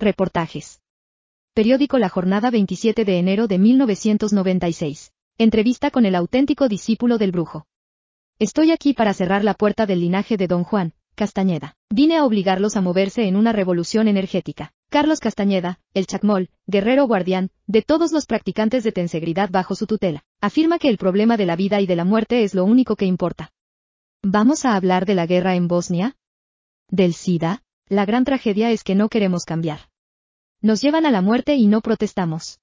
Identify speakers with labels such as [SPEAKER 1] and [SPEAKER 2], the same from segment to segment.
[SPEAKER 1] Reportajes. Periódico La Jornada 27 de enero de 1996. Entrevista con el auténtico discípulo del brujo. Estoy aquí para cerrar la puerta del linaje de Don Juan, Castañeda. Vine a obligarlos a moverse en una revolución energética. Carlos Castañeda, el chacmol, guerrero guardián, de todos los practicantes de tensegridad bajo su tutela, afirma que el problema de la vida y de la muerte es lo único que importa. ¿Vamos a hablar de la guerra en Bosnia? ¿Del SIDA? La gran tragedia es que no queremos cambiar. Nos llevan a la muerte y no protestamos.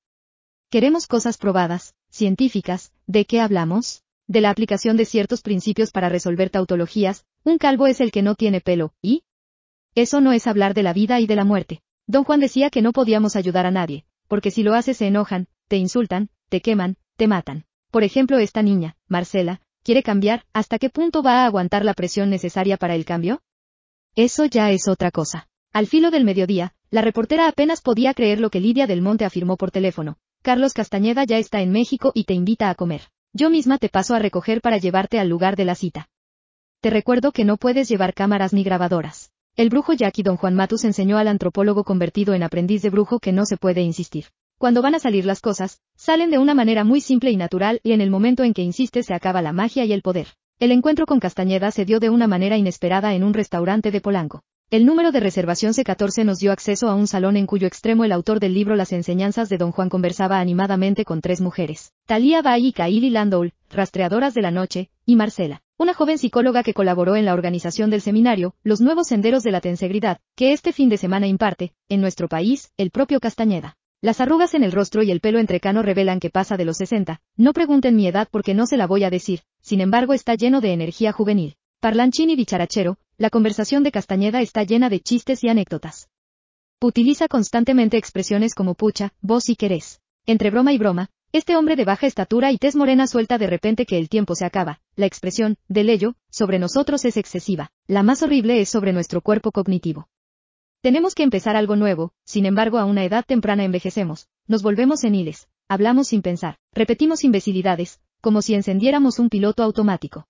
[SPEAKER 1] Queremos cosas probadas, científicas, ¿de qué hablamos? De la aplicación de ciertos principios para resolver tautologías, un calvo es el que no tiene pelo, ¿y? Eso no es hablar de la vida y de la muerte. Don Juan decía que no podíamos ayudar a nadie, porque si lo haces se enojan, te insultan, te queman, te matan. Por ejemplo, esta niña, Marcela, quiere cambiar, ¿hasta qué punto va a aguantar la presión necesaria para el cambio? Eso ya es otra cosa. Al filo del mediodía, la reportera apenas podía creer lo que Lidia del Monte afirmó por teléfono. Carlos Castañeda ya está en México y te invita a comer. Yo misma te paso a recoger para llevarte al lugar de la cita. Te recuerdo que no puedes llevar cámaras ni grabadoras. El brujo Jackie Don Juan Matus enseñó al antropólogo convertido en aprendiz de brujo que no se puede insistir. Cuando van a salir las cosas, salen de una manera muy simple y natural y en el momento en que insiste se acaba la magia y el poder. El encuentro con Castañeda se dio de una manera inesperada en un restaurante de Polanco. El número de reservación C14 nos dio acceso a un salón en cuyo extremo el autor del libro Las enseñanzas de Don Juan conversaba animadamente con tres mujeres. Talía Bay y Kaili Landoul, rastreadoras de la noche, y Marcela una joven psicóloga que colaboró en la organización del seminario, Los Nuevos Senderos de la Tensegridad, que este fin de semana imparte, en nuestro país, el propio Castañeda. Las arrugas en el rostro y el pelo entrecano revelan que pasa de los 60, no pregunten mi edad porque no se la voy a decir, sin embargo está lleno de energía juvenil. Parlanchín y bicharachero, la conversación de Castañeda está llena de chistes y anécdotas. Utiliza constantemente expresiones como pucha, vos y querés. Entre broma y broma, este hombre de baja estatura y tez morena suelta de repente que el tiempo se acaba. La expresión, del ello, sobre nosotros es excesiva. La más horrible es sobre nuestro cuerpo cognitivo. Tenemos que empezar algo nuevo, sin embargo a una edad temprana envejecemos, nos volvemos seniles, hablamos sin pensar, repetimos imbecilidades, como si encendiéramos un piloto automático.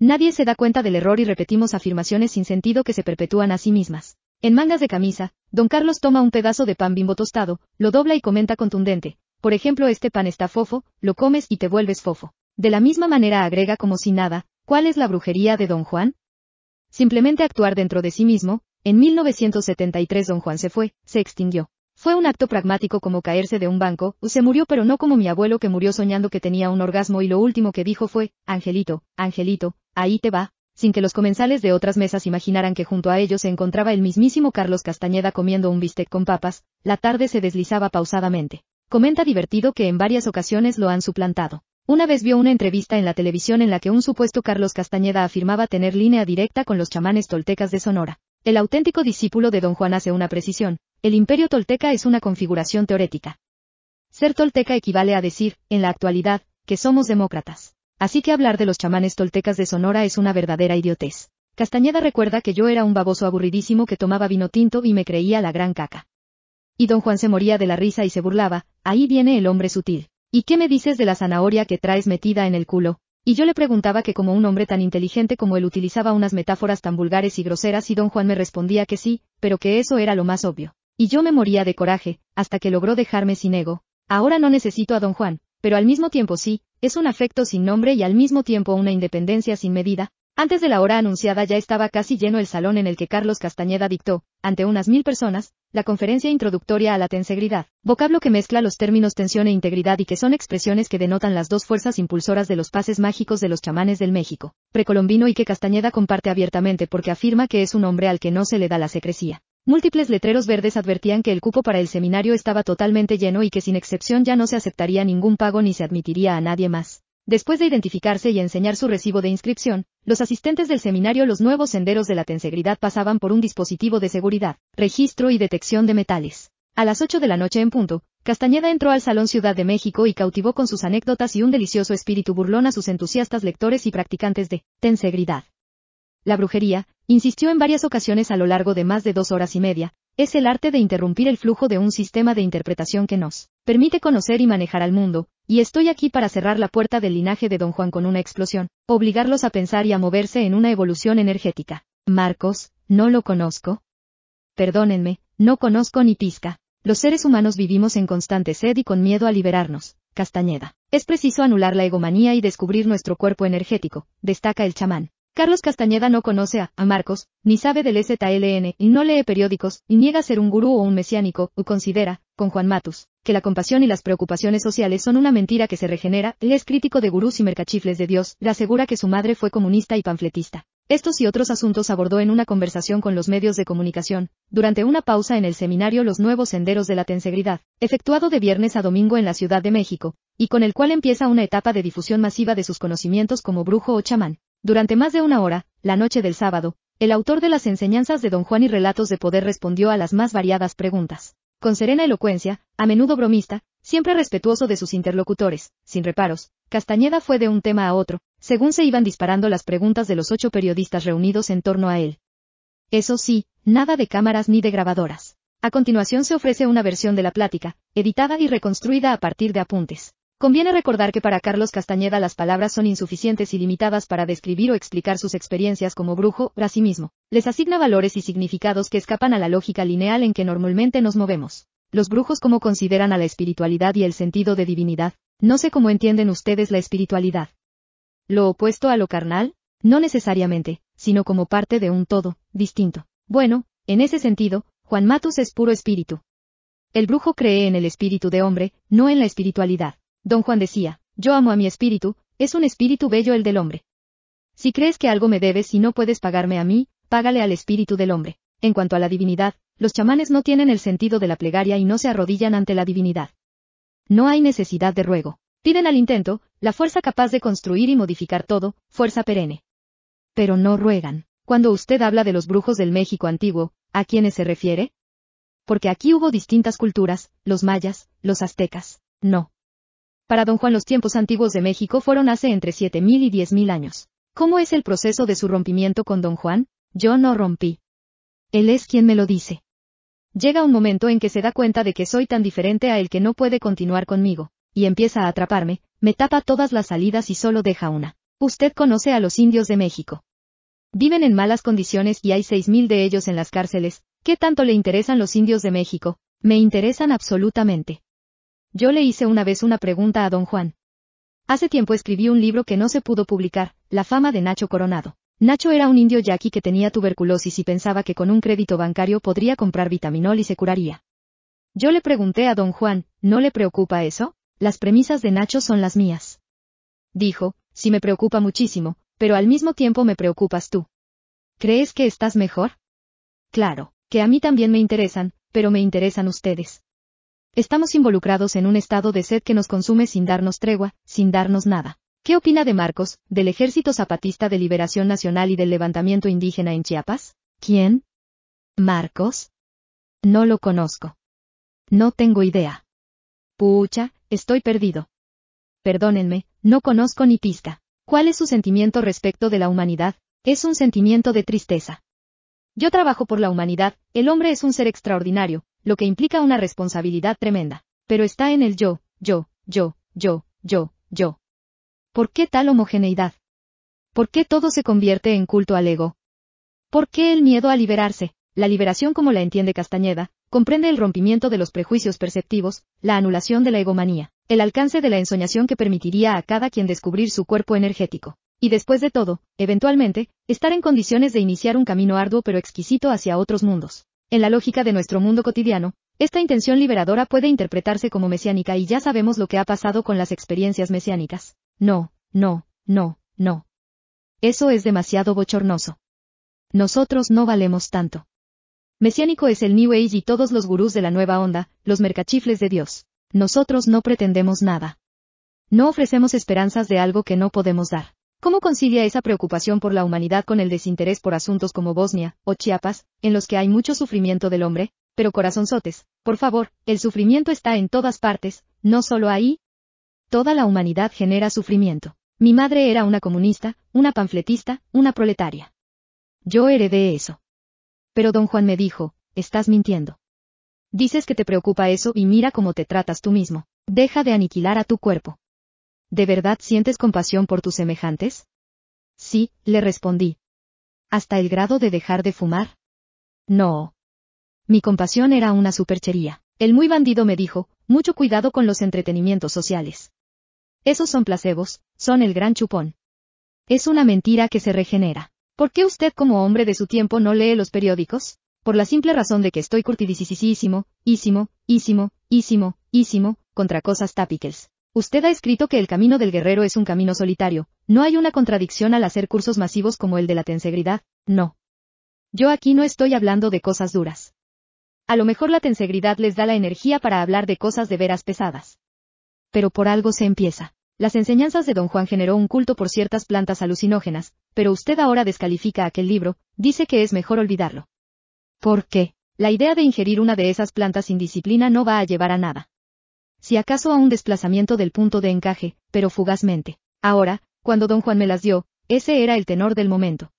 [SPEAKER 1] Nadie se da cuenta del error y repetimos afirmaciones sin sentido que se perpetúan a sí mismas. En mangas de camisa, don Carlos toma un pedazo de pan bimbo tostado, lo dobla y comenta contundente, por ejemplo, este pan está fofo, lo comes y te vuelves fofo. De la misma manera agrega como si nada, ¿cuál es la brujería de don Juan? Simplemente actuar dentro de sí mismo, en 1973 don Juan se fue, se extinguió. Fue un acto pragmático como caerse de un banco, se murió pero no como mi abuelo que murió soñando que tenía un orgasmo y lo último que dijo fue, Angelito, Angelito, ahí te va, sin que los comensales de otras mesas imaginaran que junto a ellos se encontraba el mismísimo Carlos Castañeda comiendo un bistec con papas, la tarde se deslizaba pausadamente. Comenta divertido que en varias ocasiones lo han suplantado. Una vez vio una entrevista en la televisión en la que un supuesto Carlos Castañeda afirmaba tener línea directa con los chamanes toltecas de Sonora. El auténtico discípulo de Don Juan hace una precisión. El imperio tolteca es una configuración teorética. Ser tolteca equivale a decir, en la actualidad, que somos demócratas. Así que hablar de los chamanes toltecas de Sonora es una verdadera idiotez. Castañeda recuerda que yo era un baboso aburridísimo que tomaba vino tinto y me creía la gran caca. Y don Juan se moría de la risa y se burlaba, ahí viene el hombre sutil. ¿Y qué me dices de la zanahoria que traes metida en el culo? Y yo le preguntaba que como un hombre tan inteligente como él utilizaba unas metáforas tan vulgares y groseras y don Juan me respondía que sí, pero que eso era lo más obvio. Y yo me moría de coraje, hasta que logró dejarme sin ego. Ahora no necesito a don Juan, pero al mismo tiempo sí, es un afecto sin nombre y al mismo tiempo una independencia sin medida, antes de la hora anunciada ya estaba casi lleno el salón en el que Carlos Castañeda dictó, ante unas mil personas, la conferencia introductoria a la tensegridad, vocablo que mezcla los términos tensión e integridad y que son expresiones que denotan las dos fuerzas impulsoras de los pases mágicos de los chamanes del México, precolombino y que Castañeda comparte abiertamente porque afirma que es un hombre al que no se le da la secrecía. Múltiples letreros verdes advertían que el cupo para el seminario estaba totalmente lleno y que sin excepción ya no se aceptaría ningún pago ni se admitiría a nadie más. Después de identificarse y enseñar su recibo de inscripción, los asistentes del seminario Los Nuevos Senderos de la Tensegridad pasaban por un dispositivo de seguridad, registro y detección de metales. A las 8 de la noche en punto, Castañeda entró al Salón Ciudad de México y cautivó con sus anécdotas y un delicioso espíritu burlón a sus entusiastas lectores y practicantes de tensegridad. La brujería, insistió en varias ocasiones a lo largo de más de dos horas y media, es el arte de interrumpir el flujo de un sistema de interpretación que nos permite conocer y manejar al mundo, y estoy aquí para cerrar la puerta del linaje de don Juan con una explosión, obligarlos a pensar y a moverse en una evolución energética. Marcos, no lo conozco. Perdónenme, no conozco ni pizca. Los seres humanos vivimos en constante sed y con miedo a liberarnos. Castañeda. Es preciso anular la egomanía y descubrir nuestro cuerpo energético, destaca el chamán. Carlos Castañeda no conoce a, Marcos, ni sabe del ZLN, y no lee periódicos, y niega ser un gurú o un mesiánico, o considera, con Juan Matus, que la compasión y las preocupaciones sociales son una mentira que se regenera, él es crítico de gurús y mercachifles de Dios, le asegura que su madre fue comunista y panfletista. Estos y otros asuntos abordó en una conversación con los medios de comunicación, durante una pausa en el seminario Los Nuevos Senderos de la Tensegridad, efectuado de viernes a domingo en la Ciudad de México, y con el cual empieza una etapa de difusión masiva de sus conocimientos como brujo o chamán. Durante más de una hora, la noche del sábado, el autor de las enseñanzas de Don Juan y relatos de poder respondió a las más variadas preguntas. Con serena elocuencia, a menudo bromista, siempre respetuoso de sus interlocutores, sin reparos, Castañeda fue de un tema a otro, según se iban disparando las preguntas de los ocho periodistas reunidos en torno a él. Eso sí, nada de cámaras ni de grabadoras. A continuación se ofrece una versión de la plática, editada y reconstruida a partir de apuntes. Conviene recordar que para Carlos Castañeda las palabras son insuficientes y limitadas para describir o explicar sus experiencias como brujo, a sí mismo. Les asigna valores y significados que escapan a la lógica lineal en que normalmente nos movemos. Los brujos cómo consideran a la espiritualidad y el sentido de divinidad. No sé cómo entienden ustedes la espiritualidad. ¿Lo opuesto a lo carnal? No necesariamente, sino como parte de un todo, distinto. Bueno, en ese sentido, Juan Matus es puro espíritu. El brujo cree en el espíritu de hombre, no en la espiritualidad. Don Juan decía, yo amo a mi espíritu, es un espíritu bello el del hombre. Si crees que algo me debes y no puedes pagarme a mí, págale al espíritu del hombre. En cuanto a la divinidad, los chamanes no tienen el sentido de la plegaria y no se arrodillan ante la divinidad. No hay necesidad de ruego. Piden al intento, la fuerza capaz de construir y modificar todo, fuerza perenne. Pero no ruegan. Cuando usted habla de los brujos del México antiguo, ¿a quiénes se refiere? Porque aquí hubo distintas culturas, los mayas, los aztecas. No. Para don Juan los tiempos antiguos de México fueron hace entre 7.000 y 10.000 años. ¿Cómo es el proceso de su rompimiento con don Juan? Yo no rompí. Él es quien me lo dice. Llega un momento en que se da cuenta de que soy tan diferente a él que no puede continuar conmigo, y empieza a atraparme, me tapa todas las salidas y solo deja una. Usted conoce a los indios de México. Viven en malas condiciones y hay 6.000 de ellos en las cárceles. ¿Qué tanto le interesan los indios de México? Me interesan absolutamente. Yo le hice una vez una pregunta a don Juan. Hace tiempo escribí un libro que no se pudo publicar, La fama de Nacho Coronado. Nacho era un indio yaqui que tenía tuberculosis y pensaba que con un crédito bancario podría comprar vitaminol y se curaría. Yo le pregunté a don Juan, ¿no le preocupa eso? Las premisas de Nacho son las mías. Dijo, sí me preocupa muchísimo, pero al mismo tiempo me preocupas tú. ¿Crees que estás mejor? Claro, que a mí también me interesan, pero me interesan ustedes. Estamos involucrados en un estado de sed que nos consume sin darnos tregua, sin darnos nada. ¿Qué opina de Marcos, del Ejército Zapatista de Liberación Nacional y del levantamiento indígena en Chiapas? ¿Quién? ¿Marcos? No lo conozco. No tengo idea. Pucha, estoy perdido. Perdónenme, no conozco ni pista. ¿Cuál es su sentimiento respecto de la humanidad? Es un sentimiento de tristeza. Yo trabajo por la humanidad, el hombre es un ser extraordinario, lo que implica una responsabilidad tremenda. Pero está en el yo, yo, yo, yo, yo, yo. ¿Por qué tal homogeneidad? ¿Por qué todo se convierte en culto al ego? ¿Por qué el miedo a liberarse? La liberación como la entiende Castañeda, comprende el rompimiento de los prejuicios perceptivos, la anulación de la egomanía, el alcance de la ensoñación que permitiría a cada quien descubrir su cuerpo energético. Y después de todo, eventualmente, estar en condiciones de iniciar un camino arduo pero exquisito hacia otros mundos. En la lógica de nuestro mundo cotidiano, esta intención liberadora puede interpretarse como mesiánica y ya sabemos lo que ha pasado con las experiencias mesiánicas. No, no, no, no. Eso es demasiado bochornoso. Nosotros no valemos tanto. Mesiánico es el New Age y todos los gurús de la nueva onda, los mercachifles de Dios. Nosotros no pretendemos nada. No ofrecemos esperanzas de algo que no podemos dar. ¿Cómo concilia esa preocupación por la humanidad con el desinterés por asuntos como Bosnia o Chiapas, en los que hay mucho sufrimiento del hombre? Pero corazonzotes, por favor, el sufrimiento está en todas partes, no solo ahí. Toda la humanidad genera sufrimiento. Mi madre era una comunista, una panfletista, una proletaria. Yo heredé eso. Pero don Juan me dijo, estás mintiendo. Dices que te preocupa eso y mira cómo te tratas tú mismo. Deja de aniquilar a tu cuerpo. ¿De verdad sientes compasión por tus semejantes? Sí, le respondí. ¿Hasta el grado de dejar de fumar? No. Mi compasión era una superchería. El muy bandido me dijo, mucho cuidado con los entretenimientos sociales. Esos son placebos, son el gran chupón. Es una mentira que se regenera. ¿Por qué usted como hombre de su tiempo no lee los periódicos? Por la simple razón de que estoy curtidisísimo, ísimo, ísimo, ísimo, ísimo, contra cosas tápicas. Usted ha escrito que el camino del guerrero es un camino solitario, no hay una contradicción al hacer cursos masivos como el de la tensegridad, no. Yo aquí no estoy hablando de cosas duras. A lo mejor la tensegridad les da la energía para hablar de cosas de veras pesadas. Pero por algo se empieza. Las enseñanzas de don Juan generó un culto por ciertas plantas alucinógenas, pero usted ahora descalifica aquel libro, dice que es mejor olvidarlo. ¿Por qué? La idea de ingerir una de esas plantas sin disciplina no va a llevar a nada. Si acaso a un desplazamiento del punto de encaje, pero fugazmente. Ahora, cuando don Juan me las dio, ese era el tenor del momento.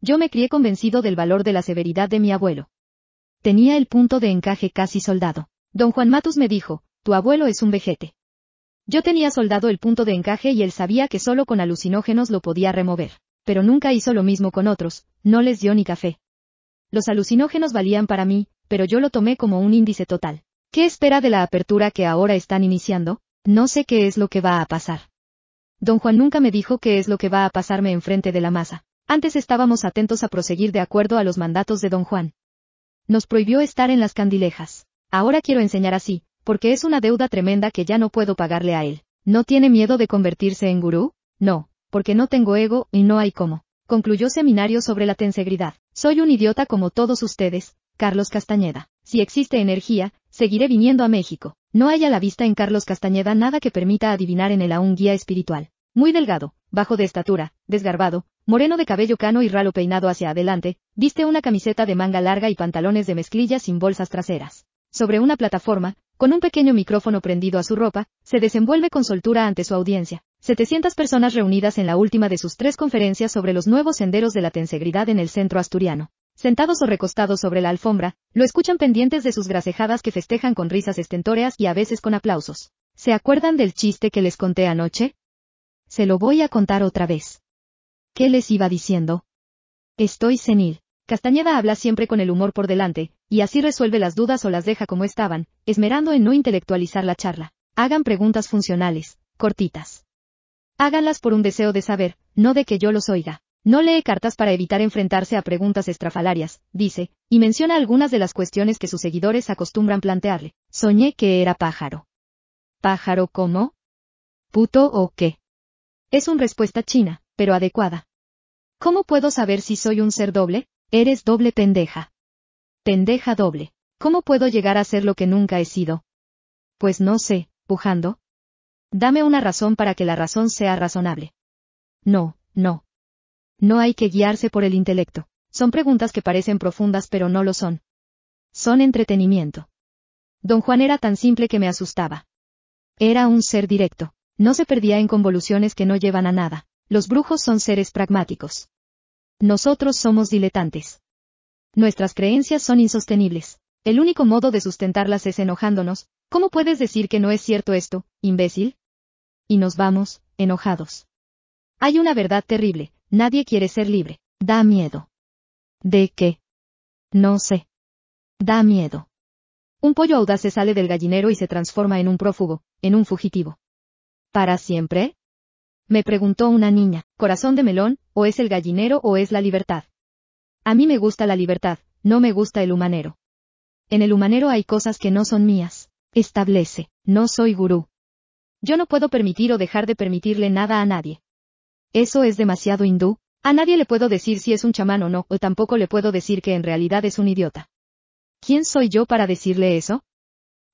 [SPEAKER 1] Yo me crié convencido del valor de la severidad de mi abuelo. Tenía el punto de encaje casi soldado. Don Juan Matus me dijo, tu abuelo es un vejete. Yo tenía soldado el punto de encaje y él sabía que solo con alucinógenos lo podía remover. Pero nunca hizo lo mismo con otros, no les dio ni café. Los alucinógenos valían para mí, pero yo lo tomé como un índice total. ¿Qué espera de la apertura que ahora están iniciando? No sé qué es lo que va a pasar. Don Juan nunca me dijo qué es lo que va a pasarme enfrente de la masa. Antes estábamos atentos a proseguir de acuerdo a los mandatos de Don Juan. Nos prohibió estar en las candilejas. Ahora quiero enseñar así, porque es una deuda tremenda que ya no puedo pagarle a él. ¿No tiene miedo de convertirse en gurú? No, porque no tengo ego y no hay cómo. Concluyó seminario sobre la tensegridad. Soy un idiota como todos ustedes, Carlos Castañeda. Si existe energía, seguiré viniendo a México. No hay a la vista en Carlos Castañeda nada que permita adivinar en él a un guía espiritual. Muy delgado, bajo de estatura, desgarbado, moreno de cabello cano y ralo peinado hacia adelante, viste una camiseta de manga larga y pantalones de mezclilla sin bolsas traseras. Sobre una plataforma, con un pequeño micrófono prendido a su ropa, se desenvuelve con soltura ante su audiencia. 700 personas reunidas en la última de sus tres conferencias sobre los nuevos senderos de la tensegridad en el centro asturiano. Sentados o recostados sobre la alfombra, lo escuchan pendientes de sus gracejadas que festejan con risas estentóreas y a veces con aplausos. ¿Se acuerdan del chiste que les conté anoche? Se lo voy a contar otra vez. ¿Qué les iba diciendo? Estoy senil. Castañeda habla siempre con el humor por delante, y así resuelve las dudas o las deja como estaban, esmerando en no intelectualizar la charla. Hagan preguntas funcionales, cortitas. Háganlas por un deseo de saber, no de que yo los oiga. No lee cartas para evitar enfrentarse a preguntas estrafalarias, dice, y menciona algunas de las cuestiones que sus seguidores acostumbran plantearle. Soñé que era pájaro. ¿Pájaro cómo? ¿Puto o qué? Es una respuesta china, pero adecuada. ¿Cómo puedo saber si soy un ser doble? Eres doble pendeja. Pendeja doble. ¿Cómo puedo llegar a ser lo que nunca he sido? Pues no sé, pujando. Dame una razón para que la razón sea razonable. No, no. No hay que guiarse por el intelecto. Son preguntas que parecen profundas pero no lo son. Son entretenimiento. Don Juan era tan simple que me asustaba. Era un ser directo. No se perdía en convoluciones que no llevan a nada. Los brujos son seres pragmáticos. Nosotros somos diletantes. Nuestras creencias son insostenibles. El único modo de sustentarlas es enojándonos. ¿Cómo puedes decir que no es cierto esto, imbécil? Y nos vamos, enojados. Hay una verdad terrible, nadie quiere ser libre. Da miedo. ¿De qué? No sé. Da miedo. Un pollo audaz se sale del gallinero y se transforma en un prófugo, en un fugitivo. ¿Para siempre? Me preguntó una niña, corazón de melón, o es el gallinero o es la libertad. A mí me gusta la libertad, no me gusta el humanero. En el humanero hay cosas que no son mías. Establece, no soy gurú. Yo no puedo permitir o dejar de permitirle nada a nadie. Eso es demasiado hindú. A nadie le puedo decir si es un chamán o no, o tampoco le puedo decir que en realidad es un idiota. ¿Quién soy yo para decirle eso?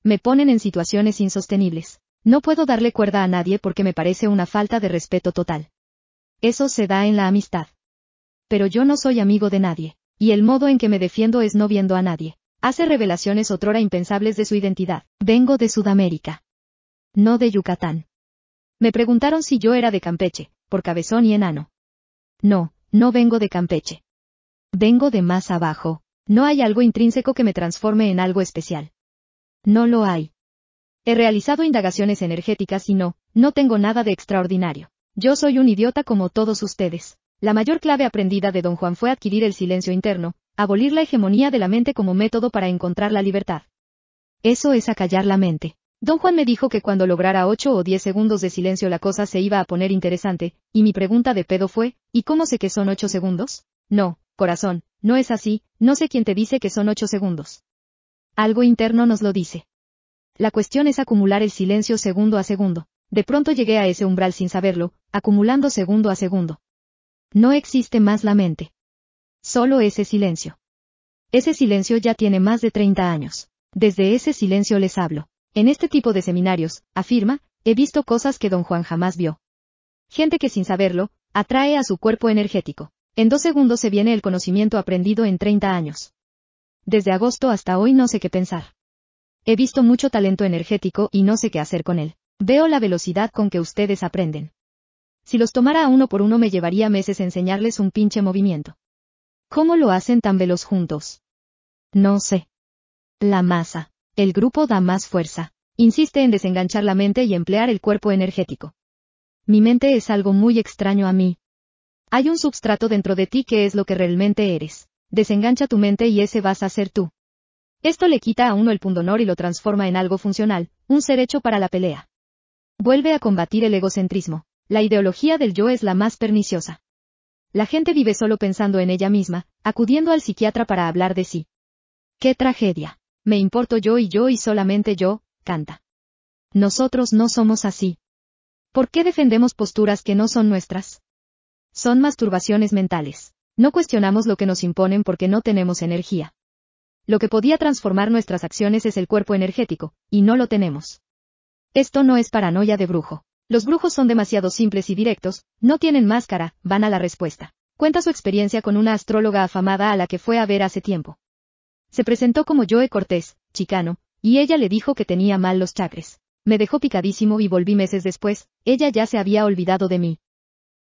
[SPEAKER 1] Me ponen en situaciones insostenibles. No puedo darle cuerda a nadie porque me parece una falta de respeto total. Eso se da en la amistad. Pero yo no soy amigo de nadie, y el modo en que me defiendo es no viendo a nadie. Hace revelaciones otrora impensables de su identidad. Vengo de Sudamérica. No de Yucatán. Me preguntaron si yo era de Campeche, por cabezón y enano. No, no vengo de Campeche. Vengo de más abajo. No hay algo intrínseco que me transforme en algo especial. No lo hay. He realizado indagaciones energéticas y no, no tengo nada de extraordinario. Yo soy un idiota como todos ustedes. La mayor clave aprendida de don Juan fue adquirir el silencio interno, abolir la hegemonía de la mente como método para encontrar la libertad. Eso es acallar la mente. Don Juan me dijo que cuando lograra 8 o 10 segundos de silencio la cosa se iba a poner interesante, y mi pregunta de pedo fue, ¿y cómo sé que son 8 segundos? No, corazón, no es así, no sé quién te dice que son 8 segundos. Algo interno nos lo dice. La cuestión es acumular el silencio segundo a segundo. De pronto llegué a ese umbral sin saberlo, acumulando segundo a segundo. No existe más la mente. Solo ese silencio. Ese silencio ya tiene más de 30 años. Desde ese silencio les hablo. En este tipo de seminarios, afirma, he visto cosas que don Juan jamás vio. Gente que sin saberlo, atrae a su cuerpo energético. En dos segundos se viene el conocimiento aprendido en 30 años. Desde agosto hasta hoy no sé qué pensar. He visto mucho talento energético y no sé qué hacer con él. Veo la velocidad con que ustedes aprenden. Si los tomara uno por uno me llevaría meses enseñarles un pinche movimiento. ¿Cómo lo hacen tan veloz juntos? No sé. La masa. El grupo da más fuerza. Insiste en desenganchar la mente y emplear el cuerpo energético. Mi mente es algo muy extraño a mí. Hay un substrato dentro de ti que es lo que realmente eres. Desengancha tu mente y ese vas a ser tú. Esto le quita a uno el pundonor y lo transforma en algo funcional, un ser hecho para la pelea. Vuelve a combatir el egocentrismo. La ideología del yo es la más perniciosa. La gente vive solo pensando en ella misma, acudiendo al psiquiatra para hablar de sí. ¡Qué tragedia! Me importo yo y yo y solamente yo, canta. Nosotros no somos así. ¿Por qué defendemos posturas que no son nuestras? Son masturbaciones mentales. No cuestionamos lo que nos imponen porque no tenemos energía. Lo que podía transformar nuestras acciones es el cuerpo energético, y no lo tenemos. Esto no es paranoia de brujo. Los brujos son demasiado simples y directos, no tienen máscara, van a la respuesta. Cuenta su experiencia con una astróloga afamada a la que fue a ver hace tiempo. Se presentó como Joe Cortés, chicano, y ella le dijo que tenía mal los chakres. Me dejó picadísimo y volví meses después, ella ya se había olvidado de mí.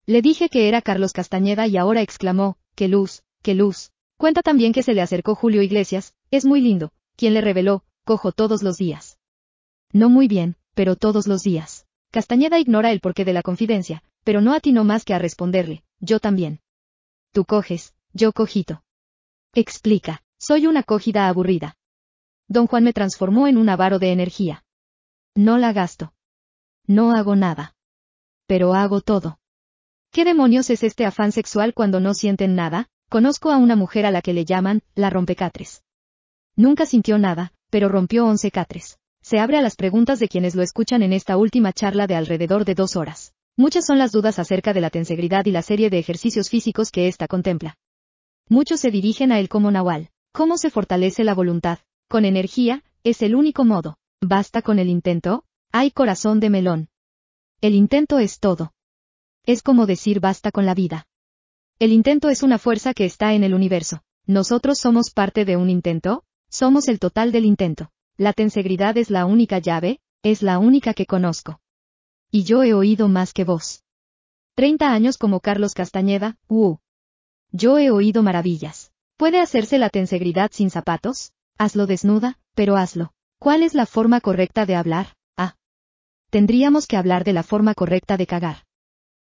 [SPEAKER 1] Le dije que era Carlos Castañeda y ahora exclamó, qué luz, qué luz. Cuenta también que se le acercó Julio Iglesias, es muy lindo, quien le reveló, cojo todos los días. No muy bien, pero todos los días. Castañeda ignora el porqué de la confidencia, pero no atinó más que a responderle, yo también. Tú coges, yo cojito. Explica. Soy una cógida aburrida. Don Juan me transformó en un avaro de energía. No la gasto. No hago nada. Pero hago todo. ¿Qué demonios es este afán sexual cuando no sienten nada? Conozco a una mujer a la que le llaman, la rompecatres. Nunca sintió nada, pero rompió once catres. Se abre a las preguntas de quienes lo escuchan en esta última charla de alrededor de dos horas. Muchas son las dudas acerca de la tensegridad y la serie de ejercicios físicos que ésta contempla. Muchos se dirigen a él como Nahual. ¿Cómo se fortalece la voluntad? Con energía, es el único modo. ¿Basta con el intento? Hay corazón de melón. El intento es todo. Es como decir basta con la vida. El intento es una fuerza que está en el universo. ¿Nosotros somos parte de un intento? Somos el total del intento. La tensegridad es la única llave, es la única que conozco. Y yo he oído más que vos. Treinta años como Carlos Castañeda, uh. Yo he oído maravillas. ¿Puede hacerse la tensegridad sin zapatos? Hazlo desnuda, pero hazlo. ¿Cuál es la forma correcta de hablar? Ah. Tendríamos que hablar de la forma correcta de cagar.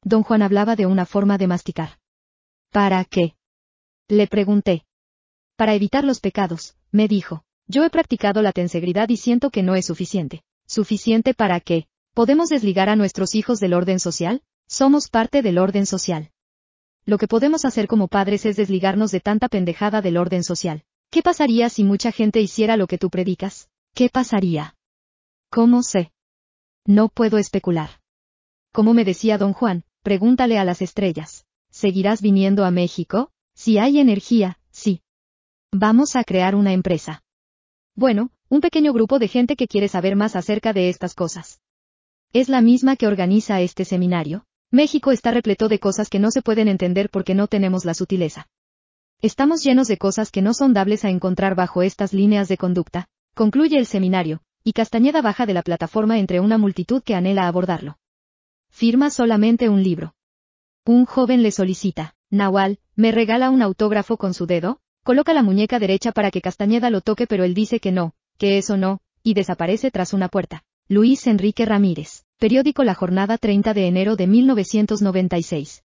[SPEAKER 1] Don Juan hablaba de una forma de masticar. ¿Para qué? Le pregunté. Para evitar los pecados, me dijo. Yo he practicado la tensegridad y siento que no es suficiente. ¿Suficiente para qué? ¿Podemos desligar a nuestros hijos del orden social? Somos parte del orden social. Lo que podemos hacer como padres es desligarnos de tanta pendejada del orden social. ¿Qué pasaría si mucha gente hiciera lo que tú predicas? ¿Qué pasaría? ¿Cómo sé? No puedo especular. Como me decía don Juan, pregúntale a las estrellas. ¿Seguirás viniendo a México? Si hay energía, sí. Vamos a crear una empresa. Bueno, un pequeño grupo de gente que quiere saber más acerca de estas cosas. ¿Es la misma que organiza este seminario? México está repleto de cosas que no se pueden entender porque no tenemos la sutileza. Estamos llenos de cosas que no son dables a encontrar bajo estas líneas de conducta, concluye el seminario, y Castañeda baja de la plataforma entre una multitud que anhela abordarlo. Firma solamente un libro. Un joven le solicita, Nahual, ¿me regala un autógrafo con su dedo? Coloca la muñeca derecha para que Castañeda lo toque pero él dice que no, que eso no, y desaparece tras una puerta. Luis Enrique Ramírez. Periódico La Jornada 30 de enero de 1996.